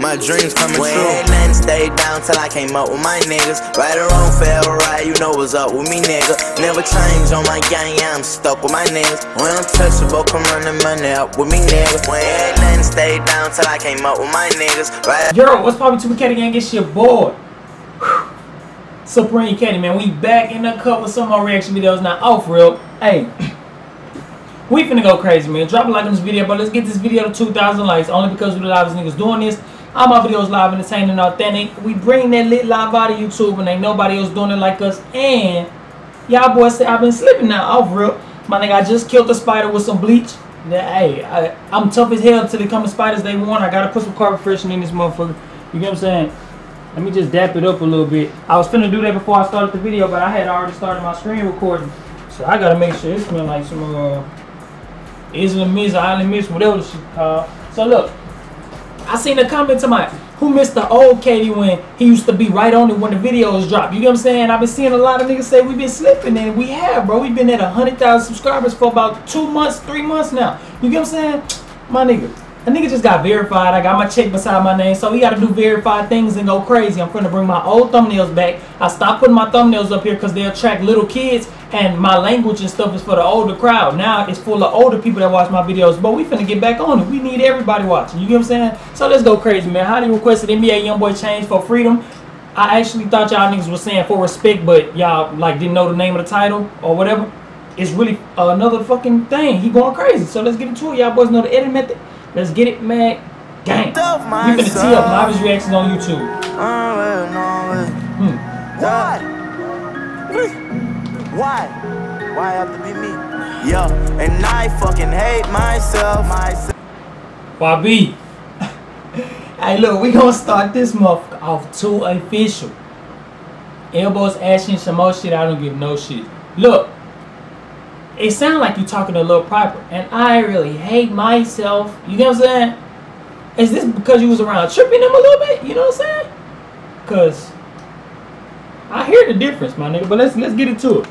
My dreams coming When true. ain't nothing stayed down till I came up with my niggas. Right or wrong, fair or right, you know what's up with me, nigga. Never change on my gang, yeah, I'm stuck with my niggas. When I'm touchable, come run the money up with me, nigga. When ain't nothing stayed down till I came up with my niggas. Right Yo, what's poppin' to Kati Gang? It's your boy. Supremekati, man. We back in the cup with some more reaction videos. Now, oh, off real. Hey, we finna go crazy, man. Drop a like on this video, but let's get this video to 2,000 likes. Only because we the livest niggas doing this. All my videos live, entertaining, authentic. We bring that lit live out of YouTube, and ain't nobody else doing it like us. And y'all boys say I've been slipping now, off real. My nigga, I just killed a spider with some bleach. Yeah, hey, I, I'm tough as hell till they come to spiders day one. I gotta put some carbon freshener in this motherfucker. You get what I'm saying? Let me just dap it up a little bit. I was finna do that before I started the video, but I had already started my screen recording. So I gotta make sure it smell like some uh Island Mist, Island Mist, whatever the shit called. So look, I seen a comment to my who missed the old Kati when he used to be right on it when the videos drop. You get what I'm saying? I've been seeing a lot of niggas say we've been slipping and we have, bro. We've been at hundred thousand subscribers for about two months, three months now. You get what I'm saying? My nigga. A nigga just got verified. I got my check beside my name, so we got to do verified things and go crazy. I'm finna bring my old thumbnails back. I stopped putting my thumbnails up here because they attract little kids, and my language and stuff is for the older crowd. Now it's full of older people that watch my videos, but we finna get back on it. We need everybody watching. You get what I'm saying? So let's go crazy, man. How do you requested NBA YoungBoy change for freedom? I actually thought y'all niggas was saying for respect, but y'all like didn't know the name of the title or whatever. It's really another fucking thing. He going crazy. So let's get into it. Y'all boys know the edit method. Let's get it, man. Gang. We finna tee up Live's reactions on YouTube. Hmm. Why? Why Why have to be me? Yo, and I fucking hate myself. Myself. Hey, look, we gonna start this motherfucker off too official. Elbows, asking some more shit. I don't give no shit. Look, it sounds like you talking to Lil Proper, and I really hate myself. You know what I'm saying? Is this because you was around tripping him a little bit? You know what I'm saying? Cause I hear the difference, my nigga. But let's let's get into it.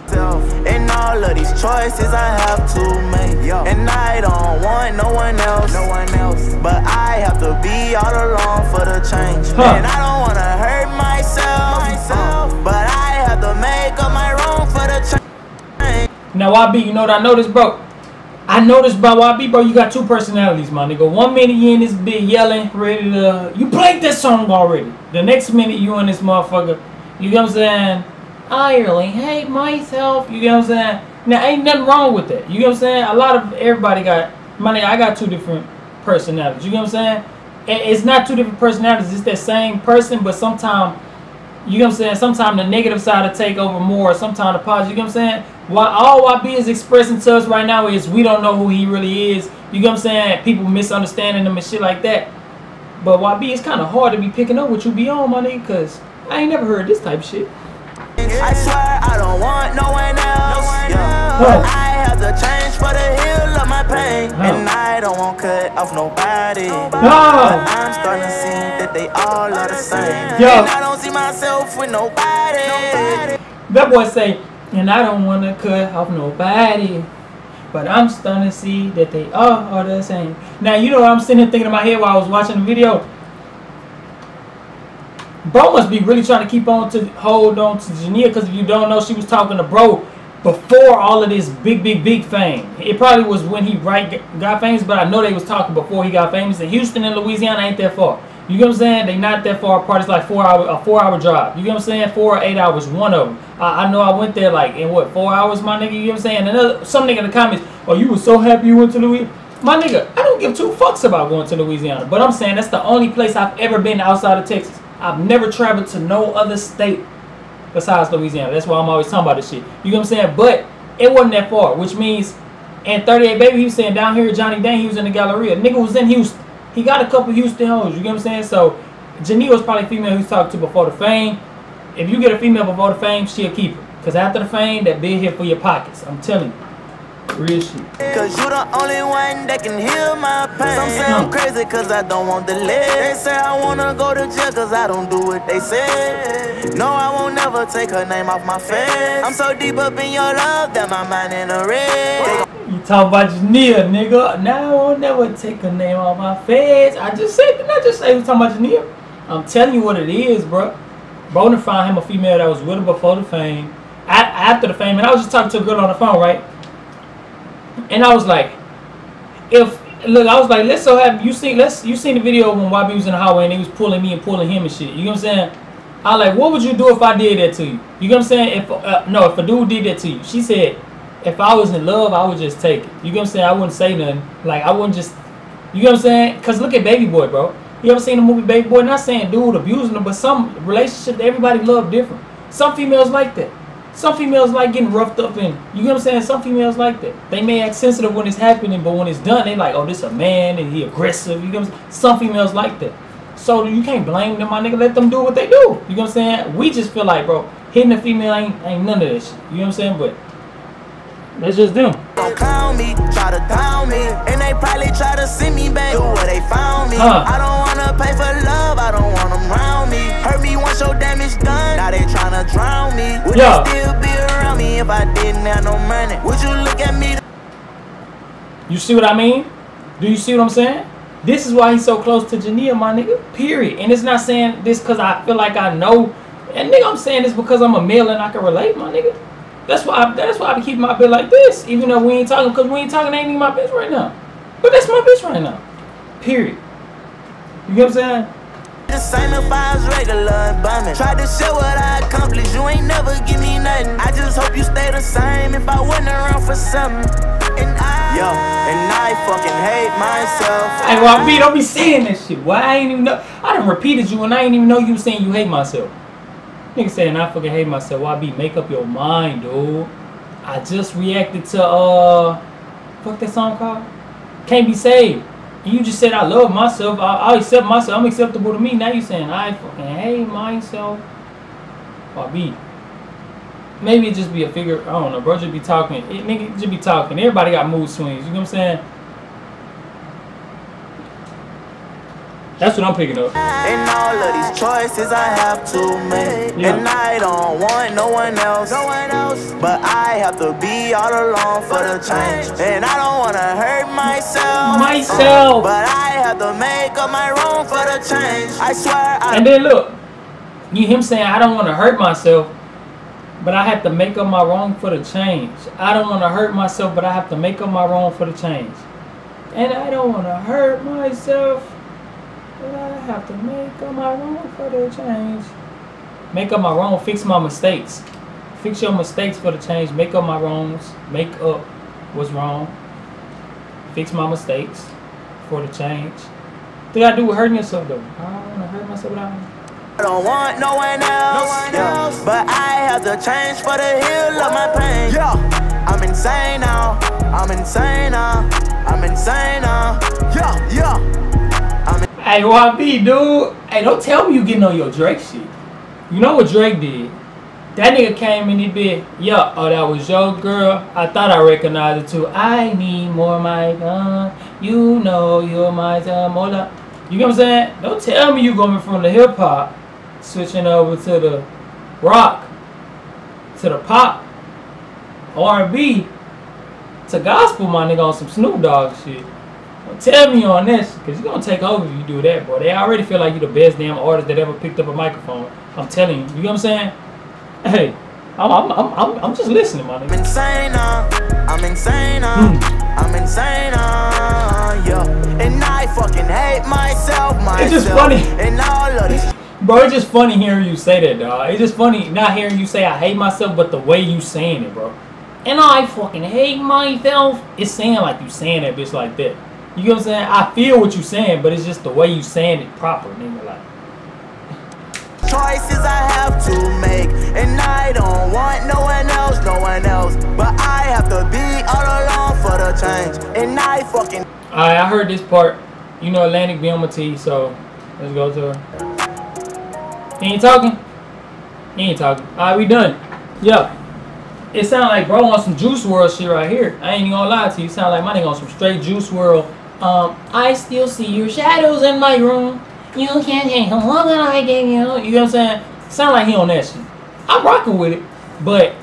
And all of these choices I have to make. And I don't want no one else. No one else. But I have to be all alone for the change. Huh. And I don't wanna hurt myself. myself. Now, YB, you know what I noticed, bro? I noticed about YB, bro, you got two personalities, my nigga. One minute you in this bit yelling, ready to... You played that song already. The next minute you in this motherfucker, you get what I'm saying? I really hate myself. You get what I'm saying? Now, ain't nothing wrong with that. You get what I'm saying? A lot of everybody got... My nigga, I got two different personalities. You get what I'm saying? It's not two different personalities. It's that same person, but sometimes... You know what I'm saying? Sometimes the negative side will take over more. Sometimes the positive. You know what I'm saying? What all YB is expressing to us right now is we don't know who he really is. You know what I'm saying? People misunderstanding him and shit like that. But YB, it's kind of hard to be picking up what you be on, my nigga, because I ain't never heard this type of shit. I swear I don't want no one else. Yeah. No. But I have to change for the heal of my pain. No. And I don't want cut off nobody. No. But I'm starting to see that they all are the same. Yo. And I don't see myself with nobody. That boy say, and I don't want to cut off nobody. But I'm starting to see that they all are the same. Now, you know what I'm sitting here thinking in my head while I was watching the video? Bro must be really trying to keep on to hold on to Jania because if you don't know, she was talking to Bro before all of this big, big, big fame. It probably was when he right got famous, but I know they was talking before he got famous. And Houston and Louisiana ain't that far. You get what I'm saying? They not that far apart. It's like four hour, a four hour drive. You get what I'm saying? Four or eight hours, one of them. I, I know I went there like in what four hours, my nigga. You know what I'm saying? Another some nigga in the comments, oh, you was so happy you went to Louisiana. My nigga, I don't give two fucks about going to Louisiana. But I'm saying that's the only place I've ever been outside of Texas. I've never traveled to no other state besides Louisiana. That's why I'm always talking about this shit. You know what I'm saying? But it wasn't that far, which means and 38 baby, he was saying down here Johnny Dang, he was in the Galleria. Nigga was in Houston. He got a couple Houston hoes, you get what I'm saying? So Jania was probably female he's talked to before the fame. If you get a female before the fame, she'll keep her. Cause after the fame, that big hit for your pockets. I'm telling you. Real shit. Cause you the only one that can heal my pain. Some say I'm crazy cause I don't want the lead. They say I wanna go to jail cause I don't do what they say. No, I won't never take her name off my face. I'm so deep up in your love that my mind in a red. You Talk about Jania, nigga. Now I won't never take a name off my face. I just said, didn't I just say we talking about Jania? I'm telling you what it is, bro. Bro found him a female that was with him before the fame. after the fame, and I was just talking to a girl on the phone, right? And I was like, if look, I was like, let's so have you seen let's you seen the video when YB was in the highway and he was pulling me and pulling him and shit. You know what I'm saying? I like, what would you do if I did that to you? You know what I'm saying? If uh, no, if a dude did that to you, she said, if I was in love, I would just take it. You know what I'm saying? I wouldn't say nothing. Like I wouldn't just, you know what I'm saying? Cause look at Baby Boy, bro. You ever seen the movie Baby Boy? Not saying dude abusing them, but some relationship everybody love different. Some females like that. Some females like getting roughed up and you know what I'm saying? Some females like that. They may act sensitive when it's happening, but when it's done, they like, oh, this a man and he aggressive. You know what I'm saying? Some females like that. So you can't blame them, my nigga. Let them do what they do. You know what I'm saying? We just feel like, bro, hitting a female ain't, ain't none of this. You know what I'm saying? But that's just them. Don't clown me, try to down me, and they probably try to see me back. Do where they found me. Huh. I don't wanna pay for love, I don't want them around me. Hurt me once your done, now they tryna drown me. Would yeah. they still be around me if I didn't have no money? Would you look at me? You see what I mean? Do you see what I'm saying? This is why he's so close to Jania, my nigga. Period. And it's not saying this because I feel like I know. And nigga, I'm saying this because I'm a male and I can relate, my nigga. That's why. I, that's why I be keeping my bitch like this, even though we ain't talking. Because we ain't talking. Ain't even my bitch right now. But that's my bitch right now. Period. You get what I'm saying? The same if I was regular and bumming. Tried to show what I accomplished. You ain't never give me nothing. I just hope you stay the same if I wasn't around for something. And I, yo, and I fucking hate myself. Hey, well, B, don't be saying that shit. Why I ain't even know? I done repeated you and I ain't even know you saying you hate myself. Nigga saying I fucking hate myself. Why be make up your mind, dude? I just reacted to uh, fuck that song called? Can't be saved. You just said I love myself. I, accept myself. I'm acceptable to me. Now you saying I fucking hate myself. Or be. Maybe it just be a figure. I don't know, bro. Just be talking. It, nigga just be talking. Everybody got mood swings. You know what I'm saying? That's what I'm picking up. And all of these choices I have to make. Yeah. And I don't want no one else. No one else. But I have to be all alone for the change. And I don't wanna hurt myself. Myself. But I have to make up my room for the change. I swear I And then look, you him saying I don't wanna hurt myself. But I have to make up my wrong for the change. I don't want to hurt myself, but I have to make up my wrong for the change. And I don't want to hurt myself. But I have to make up my wrong for the change. Make up my wrong, fix my mistakes. Fix your mistakes for the change. Make up my wrongs. Make up what's wrong. Fix my mistakes for the change. What do I do with hurting yourself though? I don't want to hurt myself without I don't want no one else, no one else. But I have to change for the heal of my pain. Yeah, I'm insane now. I'm insane now. I'm insane now. Yeah, yeah. Hey, YB, dude. Hey, don't tell me you getting on your Drake shit. You know what Drake did? That nigga came in, he did, yeah, oh, that was your girl. I thought I recognized it too. I need more my gun. You know you're my. Hold. You know what I'm saying? Don't tell me you going from the hip hop, switching over to the rock, to the pop, R&B, to gospel, my nigga, on some Snoop Dogg shit. Tell me on this, because you're to take over if you do that, bro. They already feel like you're the best damn artist that ever picked up a microphone. I'm telling you. You know what I'm saying? Hey, I'm, I'm, I'm, I'm, I'm just listening, man. I'm insane, uh, I'm insane, uh, hmm. I'm insane, uh, yeah. And I fucking hate myself, myself. It's just funny. And all of these... Bro, it's just funny hearing you say that, dog. It's just funny not hearing you say I hate myself, but the way you saying it, bro. And I fucking hate myself. It's saying like you saying that bitch like that. You know what I'm saying? I feel what you're saying, but it's just the way you saying it proper, nigga. Like choices I have to make, and I don't want no one else, no one else. But I have to be all alone for the change, and I fucking. Alright, I heard this part. You know Atlantic be on my T, so let's go to her. He ain't talking. He ain't talking. Alright, we done. Yeah. It sound like bro on some Juice WRLD shit right here. I ain't even gonna lie to you. Sound like my nigga on some straight Juice WRLD um, I still see your shadows in my room. You can't handle what I gave you. You know what I'm saying? Sound like he on that shit. I'm rocking with it, but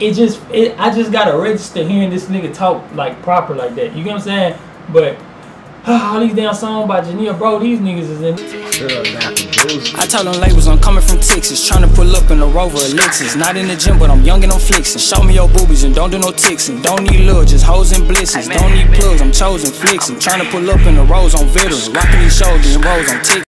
it just it, I just gotta register hearing this nigga talk like proper like that. You know what I'm saying? But all these damn songs by Janelle, bro, these niggas is in. I told them labels I'm coming from Texas, trying to pull up in a Rover Lexus. Not in the gym, but I'm young and I'm flexing. Show me your boobies and don't do no texting. Don't need love, just hoes and blessings. Don't need plugs, I'm chosen flexing. Trying to pull up in the rose on veteran. Rocking these shoulders and rolls on tick.